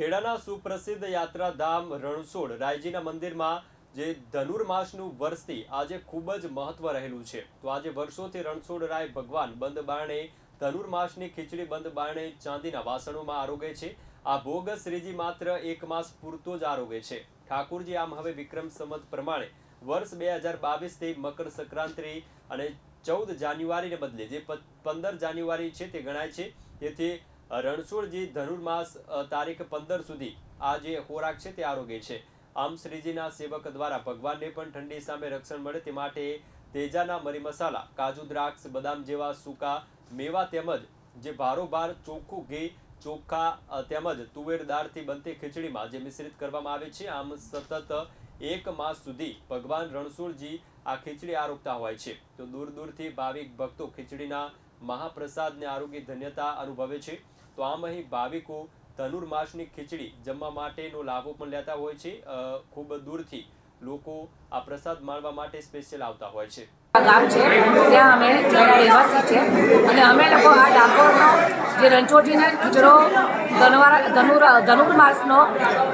ખેડાના સુપ્રસિદ્ધ યાત્રાધામ રણછોડ રાયજીના મંદિરમાં જે ધનુર્માસનું વર્ષથી આજે ખૂબ જ મહત્વ રહેલું છે. તો આજે વર્ષોથી રણછોડ રાય ભગવાન બંધ બારણે ધનુર્માસની ખીચડી બંધ બારણે ચાંદીના વાસણોમાં આરોગે છે. આ ભોગ શ્રીજી માત્ર એક માસ પૂરતો જ આરોગે છે. ઠાકુરજી આમ હવે વિક્રમ સંમત પ્રમાણે વર્ષ બે હજાર બાવીસથી મકર સંક્રાંતિ અને ચૌદ જાન્યુઆરીને બદલે જે પંદર જાન્યુઆરી છે તે ગણાય છે. તેથી રણછોડજી ધનુર્માસ તારીખ પંદર સુધી આ જે ખોરાક છે તે આરોગ્ય છે. આમ શ્રીજીના સેવક દ્વારા ભગવાનને પણ ઠંડી સામે રક્ષણ મળે તે માટે તેજાના મરી મસાલા, કાજુ દ્રાક્ષ, બદામ જેવા સૂકા મેવા તેમજ જે ભારોભાર, ચોખ્ખું ઘી ચોખ્ખા તેમજ તુવેર દાળથી બનતી ખીચડીમાં જે મિશ્રિત કરવામાં આવે છે, આમ સતત એક માસ સુધી ભગવાન રણછોડજી આ ખીચડી આરોગતા હોય છે. તો દૂર દૂરથી ભાવિક ભક્તો ખીચડીના મહાપ્રસાદને આરોગ્ય ધન્યતા અનુભવે છે. તો આમ અહીં ભાવિકો ધનુર્માસની ખીચડી જમવા માટેનો લાભો પણ લેતા હોય છે. ખૂબ દૂરથી લોકો આ પ્રસાદ માણવા માટે સ્પેશિયલ આવતા હોય છે. ગામ છે, ત્યાં અમે ત્યાંના રહેવાસી છે અને અમે લોકો આ ડાકોરનો જે રણછોડીને ખીચડો ધનવાર, ધનુર ધનુર્માસનો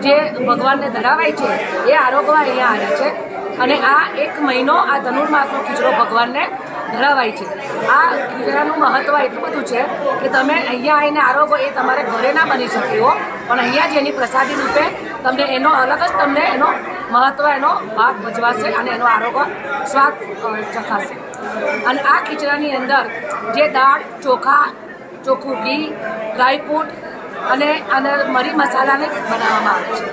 જે ભગવાનને ધરાવાય છે, એ આરોગવા અહીંયા આવ્યા છે. અને આ એક મહિનો આ ધનુર્માસનો ખીચડો ભગવાનને ધરાવાય છે. આ ખીચડાનું મહત્વ એટલું બધું છે કે તમે અહીંયા આવીને આરોગો એ તમારે ઘરે ના બની શકે એવો પણ અહીંયા જ એની પ્રસાદી રૂપે તમને એનો અલગ જ તમને એનો મહત્વ, એનો ભાગ ભજવાશે અને એનો આરોગ્ય સ્વાદ ચખાશે. અને આ ખીચડાની અંદર જે દાળ, ચોખા, ચોખ્ખું ઘી ડ્રાયફ્રૂટ અને અને મરી મસાલાને બનાવવામાં આવે છે.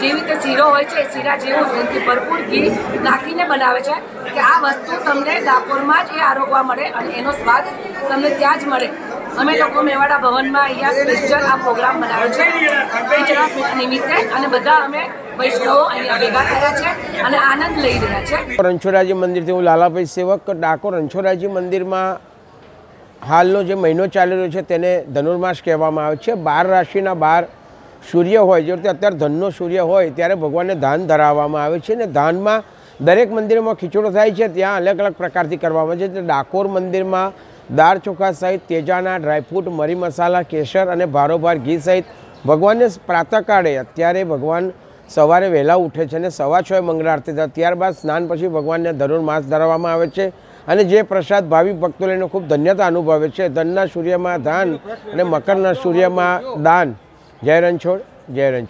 જેવી રીતે શીરો હોય છે, શીરા જેવું એનાથી ભરપૂર ઘી નાખીને બનાવે છે કે આ વસ્તુ તમને ડાકોરમાં જ એ આરોગવા મળે અને એનો સ્વાદ તમને ત્યાં જ મળે. અમે લોકો મેવાડા ભવનમાં અહીંયા સ્પેશિયલ આ પ્રોગ્રામ બનાવ્યો છે. નિમિત્તે અને બધા અમે વૈષ્ણવો અહીંયા ભેગા થયા છે અને આનંદ લઈ રહ્યા છે. રણછોડરાજી મંદિરથી હું લાલાભાઈ સેવક, ડાકોર રણછોડરાજી મંદિરમાં હાલનો જે મહિનો ચાલી રહ્યો છે તેને ધનુર્માસ કહેવામાં આવે છે. બાર રાશિના બાર સૂર્ય હોય જે અત્યારે ધનનો સૂર્ય હોય, ત્યારે ભગવાનને ધાન ધરાવવામાં આવે છે અને ધાનમાં દરેક મંદિરમાં ખીચડો થાય છે. ત્યાં અલગ અલગ પ્રકારથી કરવામાં આવે છે. એટલે ડાકોર મંદિરમાં દાળ ચોખા સહિત, તેજાના ડ્રાયફ્રૂટ મરી મસાલા, કેસર અને ભારોભાર ઘી સહિત ભગવાનને પ્રાતઃકાળે અત્યારે ભગવાન સવારે વહેલા ઉઠે છે અને સવા છ મંગળ આરતી થાય. ત્યારબાદ સ્નાન પછી ભગવાનને ધનુર્માસ ધરાવવામાં આવે છે. અને જે પ્રસાદ ભાવિક ભક્તો લઈને ખૂબ ધન્યતા અનુભવે છે. ધનના સૂર્યમાં ધાન અને મકરના સૂર્યમાં દાન. જય રણછોડ જય રણછોડ.